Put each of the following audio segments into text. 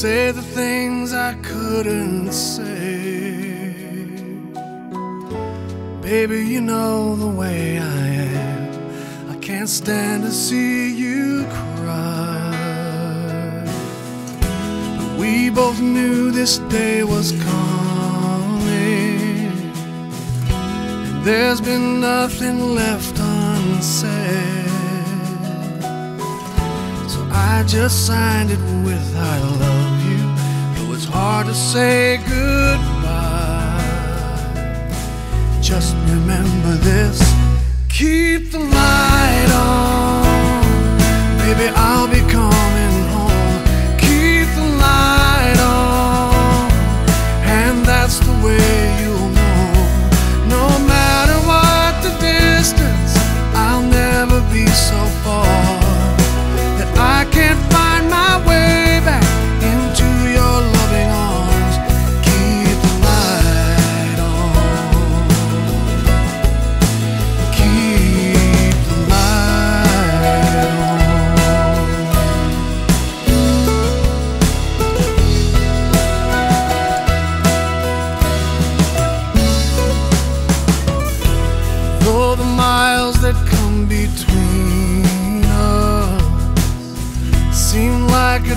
say the things I couldn't say. Baby, you know the way I am. I can't stand to see you cry. But we both knew this day was coming. And there's been nothing left unsaid. So I just signed it with I love it's hard to say goodbye. Just remember this keep the light on. Baby, I'll be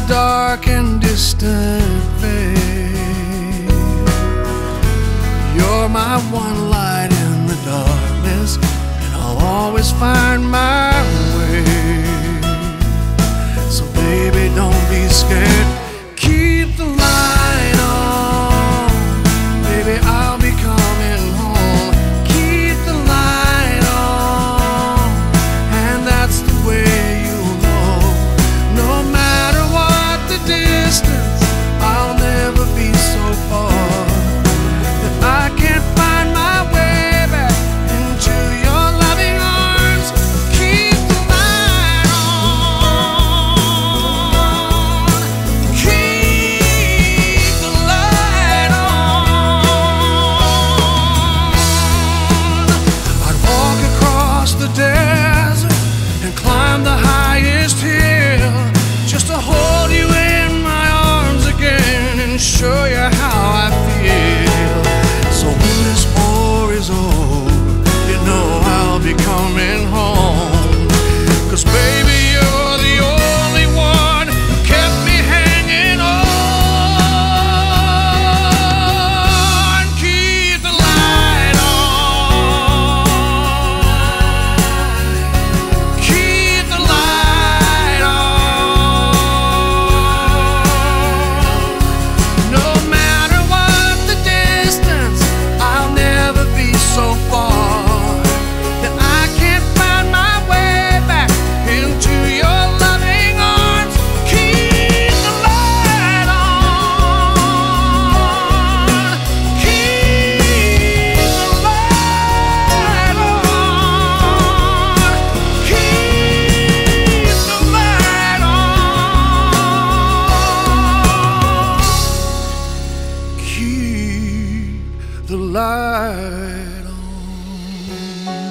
dark and distant veil, you're my one light in the darkness, and I'll always find my right on.